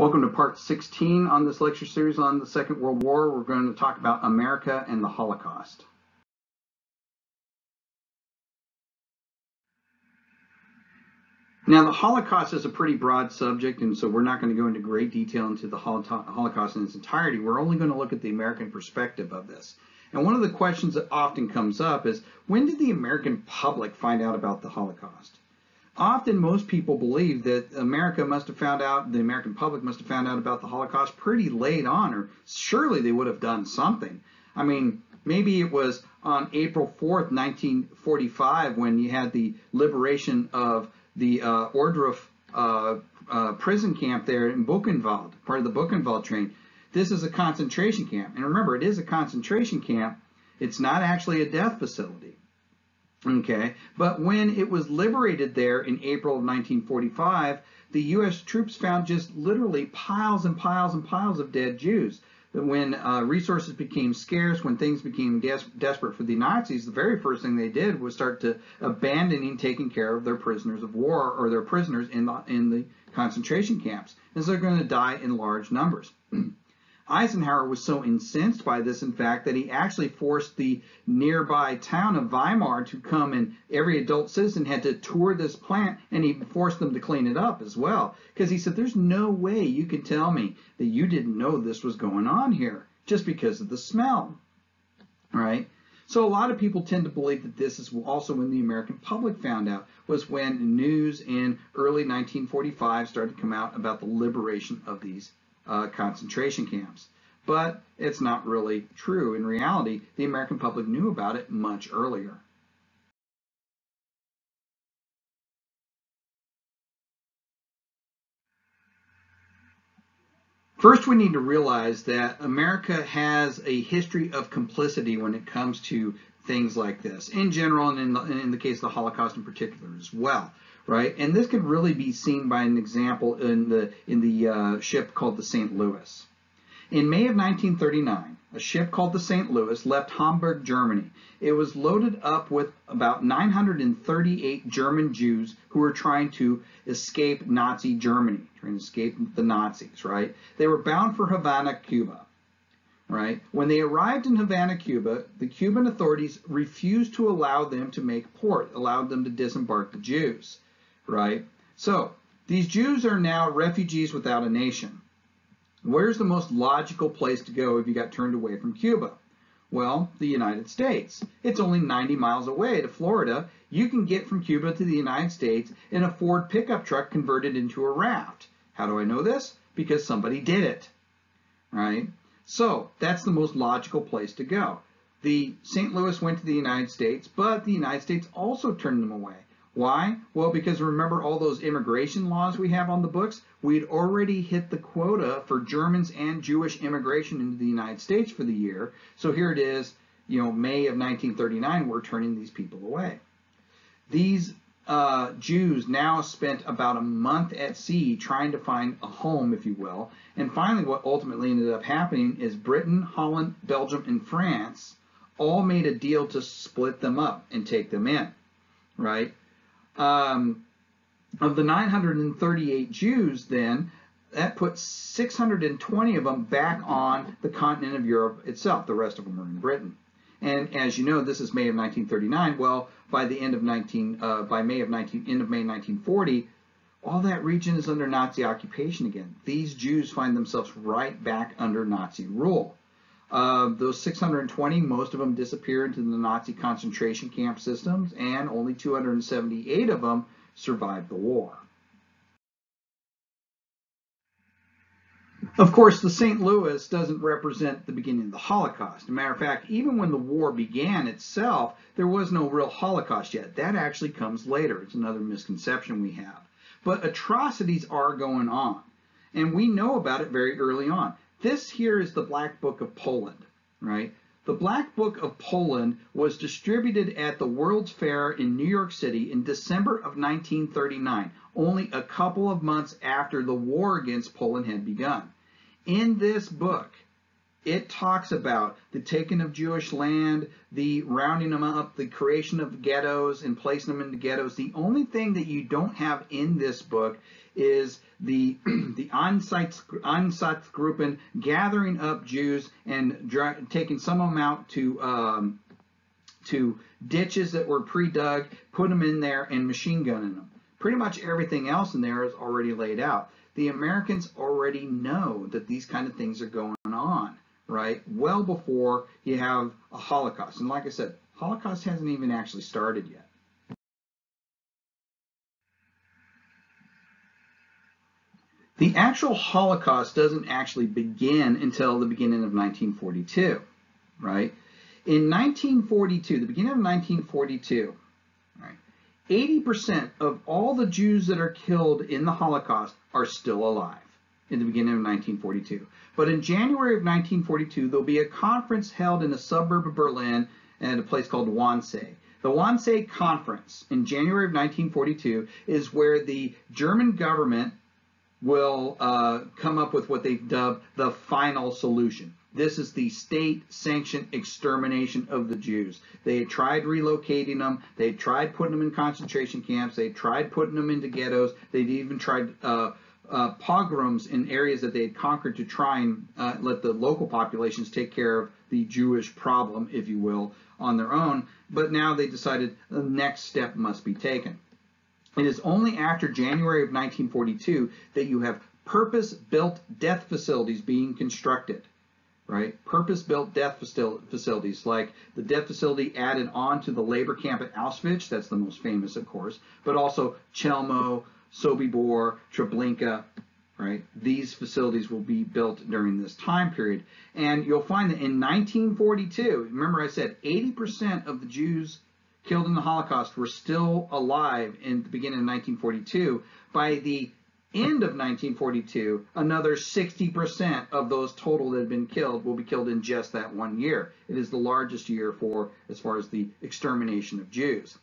Welcome to part 16 on this lecture series on the Second World War. We're going to talk about America and the Holocaust. Now, the Holocaust is a pretty broad subject, and so we're not going to go into great detail into the Holocaust in its entirety. We're only going to look at the American perspective of this. And one of the questions that often comes up is, when did the American public find out about the Holocaust? Often most people believe that America must have found out, the American public must have found out about the Holocaust pretty late on, or surely they would have done something. I mean, maybe it was on April 4th, 1945, when you had the liberation of the uh, uh, uh, prison camp there in Buchenwald, part of the Buchenwald train. This is a concentration camp. And remember, it is a concentration camp. It's not actually a death facility. Okay, but when it was liberated there in April of 1945, the U.S. troops found just literally piles and piles and piles of dead Jews. When uh, resources became scarce, when things became des desperate for the Nazis, the very first thing they did was start to abandoning taking care of their prisoners of war or their prisoners in the in the concentration camps, and so they're going to die in large numbers. Eisenhower was so incensed by this, in fact, that he actually forced the nearby town of Weimar to come and every adult citizen had to tour this plant and he forced them to clean it up as well. Because he said, there's no way you can tell me that you didn't know this was going on here just because of the smell. Right? So a lot of people tend to believe that this is also when the American public found out, was when news in early 1945 started to come out about the liberation of these uh, concentration camps. But it's not really true. In reality, the American public knew about it much earlier. First, we need to realize that America has a history of complicity when it comes to things like this, in general, and in the, in the case of the Holocaust in particular as well right? And this could really be seen by an example in the in the uh, ship called the St. Louis. In May of 1939, a ship called the St. Louis left Hamburg, Germany. It was loaded up with about 938 German Jews who were trying to escape Nazi Germany, trying to escape the Nazis, right? They were bound for Havana, Cuba right? When they arrived in Havana, Cuba, the Cuban authorities refused to allow them to make port, allowed them to disembark the Jews right? So these Jews are now refugees without a nation. Where's the most logical place to go if you got turned away from Cuba? Well, the United States. It's only 90 miles away to Florida. You can get from Cuba to the United States in a Ford pickup truck converted into a raft. How do I know this? Because somebody did it, right? So that's the most logical place to go. The St. Louis went to the United States, but the United States also turned them away. Why? Well, because remember all those immigration laws we have on the books? We'd already hit the quota for Germans and Jewish immigration into the United States for the year. So here it is, you know, May of 1939, we're turning these people away. These uh, Jews now spent about a month at sea trying to find a home, if you will. And finally, what ultimately ended up happening is Britain, Holland, Belgium, and France all made a deal to split them up and take them in, right? Um, of the 938 Jews, then, that puts 620 of them back on the continent of Europe itself. The rest of them are in Britain. And as you know, this is May of 1939. Well, by the end of 19, uh, by May of 19, end of May 1940, all that region is under Nazi occupation again. These Jews find themselves right back under Nazi rule. Those 620, most of them disappeared into the Nazi concentration camp systems, and only 278 of them survived the war. Of course, the St. Louis doesn't represent the beginning of the Holocaust. As a matter of fact, even when the war began itself, there was no real Holocaust yet. That actually comes later. It's another misconception we have. But atrocities are going on, and we know about it very early on. This here is the Black Book of Poland, right? The Black Book of Poland was distributed at the World's Fair in New York City in December of 1939, only a couple of months after the war against Poland had begun. In this book, it talks about the taking of Jewish land, the rounding them up, the creation of ghettos and placing them into ghettos. The only thing that you don't have in this book is the the Einsatzgruppen gathering up Jews and taking some of them out to um, to ditches that were pre-dug, put them in there, and machine gunning them. Pretty much everything else in there is already laid out. The Americans already know that these kind of things are going on, right? Well before you have a Holocaust. And like I said, Holocaust hasn't even actually started yet. The actual Holocaust doesn't actually begin until the beginning of 1942, right? In 1942, the beginning of 1942, right, 80% of all the Jews that are killed in the Holocaust are still alive in the beginning of 1942. But in January of 1942, there'll be a conference held in a suburb of Berlin at a place called Wannsee. The Wannsee Conference in January of 1942 is where the German government will uh, come up with what they've dubbed the final solution. This is the state-sanctioned extermination of the Jews. They tried relocating them. They tried putting them in concentration camps. They tried putting them into ghettos. They'd even tried uh, uh, pogroms in areas that they had conquered to try and uh, let the local populations take care of the Jewish problem, if you will, on their own. But now they decided the next step must be taken. It is only after January of 1942 that you have purpose-built death facilities being constructed, right? Purpose-built death facilities, like the death facility added on to the labor camp at Auschwitz, that's the most famous, of course, but also Chelmo, Sobibor, Treblinka, right? These facilities will be built during this time period. And you'll find that in 1942, remember I said 80% of the Jews killed in the Holocaust were still alive in the beginning of 1942. By the end of 1942, another 60% of those total that had been killed will be killed in just that one year. It is the largest year for as far as the extermination of Jews.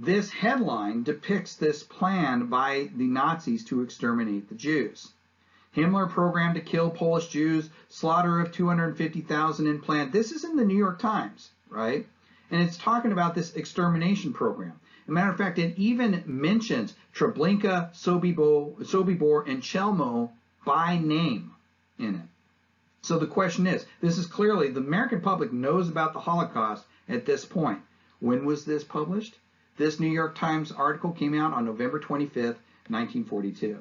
This headline depicts this plan by the Nazis to exterminate the Jews. Himmler programmed to kill Polish Jews, slaughter of 250,000 in plan. This is in the New York Times, right? and it's talking about this extermination program. As a matter of fact, it even mentions Treblinka, Sobibor, Sobibor, and Chelmo by name in it. So the question is, this is clearly, the American public knows about the Holocaust at this point. When was this published? This New York Times article came out on November 25th, 1942.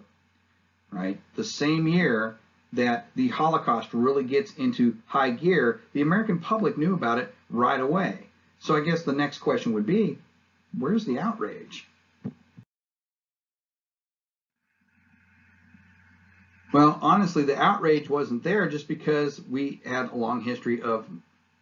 Right? The same year that the Holocaust really gets into high gear, the American public knew about it right away. So I guess the next question would be, where's the outrage? Well, honestly, the outrage wasn't there just because we had a long history of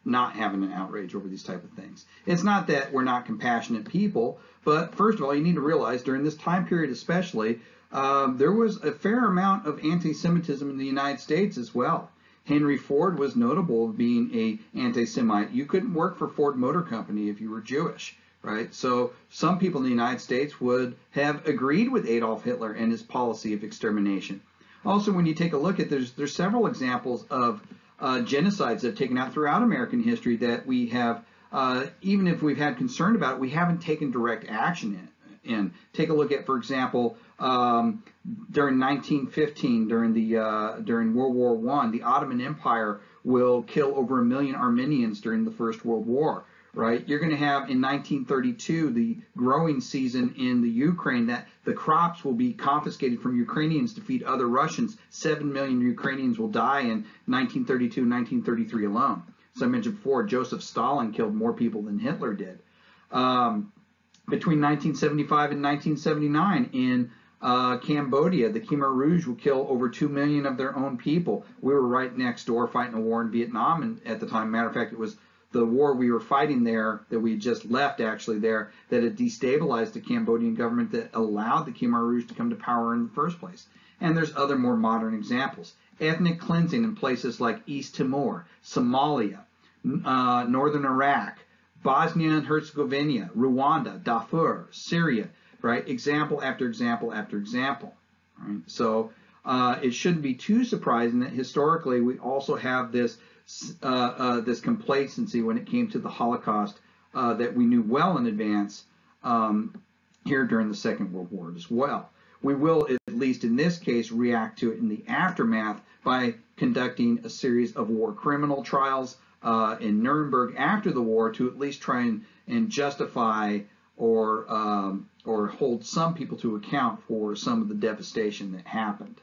not having an outrage over these type of things. It's not that we're not compassionate people, but first of all, you need to realize during this time period especially, um, there was a fair amount of anti-Semitism in the United States as well. Henry Ford was notable of being a anti-Semite. You couldn't work for Ford Motor Company if you were Jewish, right? So some people in the United States would have agreed with Adolf Hitler and his policy of extermination. Also, when you take a look at there's there's several examples of uh, genocides that have taken out throughout American history that we have, uh, even if we've had concern about it, we haven't taken direct action in. in. Take a look at, for example, um, during 1915, during the uh, during World War One, the Ottoman Empire will kill over a million Armenians during the First World War. Right? You're going to have in 1932 the growing season in the Ukraine that the crops will be confiscated from Ukrainians to feed other Russians. Seven million Ukrainians will die in 1932 1933 alone. As I mentioned before, Joseph Stalin killed more people than Hitler did. Um, between 1975 and 1979 in uh, Cambodia, the Khmer Rouge will kill over 2 million of their own people. We were right next door fighting a war in Vietnam and at the time. Matter of fact, it was the war we were fighting there that we just left actually there that had destabilized the Cambodian government that allowed the Khmer Rouge to come to power in the first place. And there's other more modern examples. Ethnic cleansing in places like East Timor, Somalia, uh, northern Iraq, Bosnia and Herzegovina, Rwanda, Darfur, Syria, right? Example after example after example. Right? So uh, it shouldn't be too surprising that historically we also have this uh, uh, this complacency when it came to the Holocaust uh, that we knew well in advance um, here during the Second World War as well. We will, at least in this case, react to it in the aftermath by conducting a series of war criminal trials uh, in Nuremberg after the war to at least try and, and justify or um, or hold some people to account for some of the devastation that happened.